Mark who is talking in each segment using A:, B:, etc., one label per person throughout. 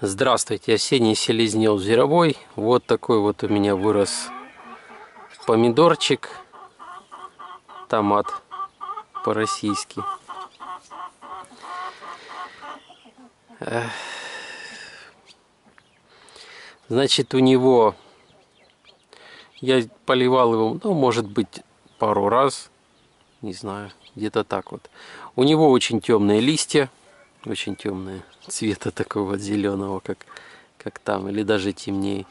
A: Здравствуйте, осенний селезнел зверовой. Вот такой вот у меня вырос помидорчик, томат по-российски. Значит, у него я поливал его, ну, может быть, пару раз, не знаю, где-то так вот. У него очень темные листья, очень темные, цвета такого зеленого, как, как там, или даже темнее.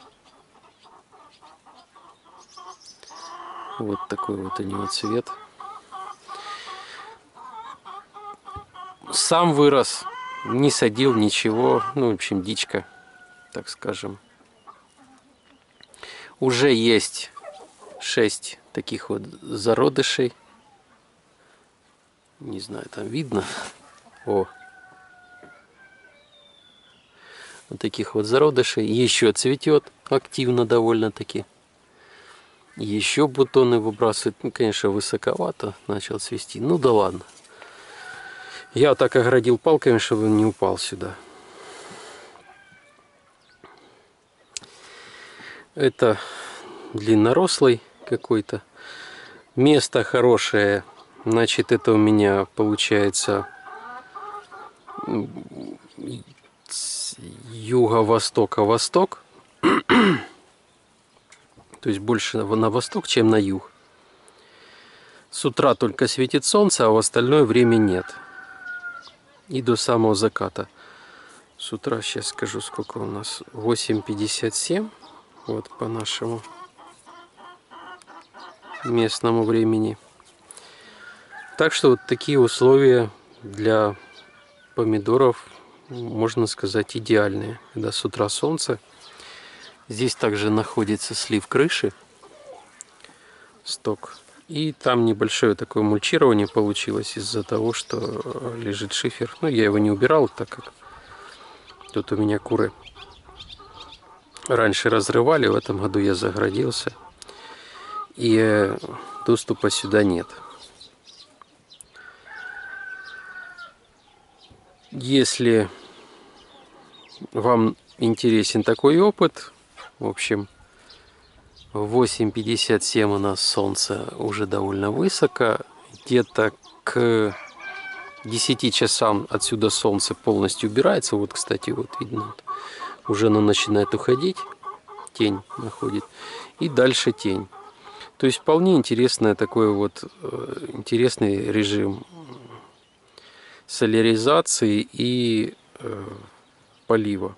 A: Вот такой вот у него цвет. Сам вырос, не садил ничего, ну, в общем, дичка, так скажем. Уже есть шесть таких вот зародышей. Не знаю, там видно. О, вот таких вот зародышей. Еще цветет активно довольно-таки. Еще бутоны выбрасывает. Ну, конечно, высоковато начал цвести. Ну да ладно. Я так оградил палками, чтобы он не упал сюда. Это длиннорослый какой-то. Место хорошее. Значит, это у меня получается юго-востока восток. То есть больше на восток, чем на юг. С утра только светит солнце, а в остальное время нет. И до самого заката. С утра, сейчас скажу, сколько у нас. 8.57. Вот по нашему местному времени. Так что вот такие условия для помидоров можно сказать, идеальные. Когда с утра солнце. Здесь также находится слив крыши, сток. И там небольшое такое мульчирование получилось из-за того, что лежит шифер. Ну, я его не убирал, так как тут у меня куры раньше разрывали. В этом году я заградился. И э, доступа сюда нет. Если вам интересен такой опыт, в общем, 8.57 у нас солнце уже довольно высоко. Где-то к 10 часам отсюда солнце полностью убирается. Вот, кстати, вот видно, уже оно начинает уходить. Тень находит. И дальше тень. То есть вполне интересный такой вот э, интересный режим соляризации и э, полива.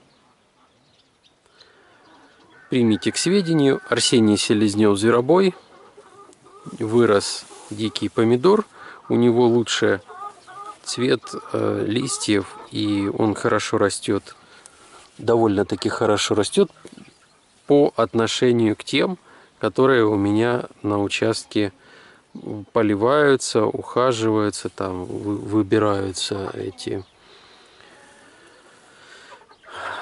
A: Примите к сведению, Арсений Селезнев Зверобой вырос дикий помидор, у него лучше цвет э, листьев и он хорошо растет, довольно-таки хорошо растет по отношению к тем, которые у меня на участке поливаются, ухаживаются, там выбираются эти,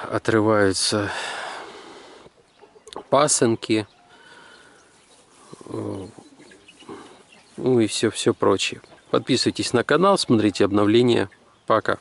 A: отрываются пасынки, ну и все, все прочее. Подписывайтесь на канал, смотрите обновления. Пока.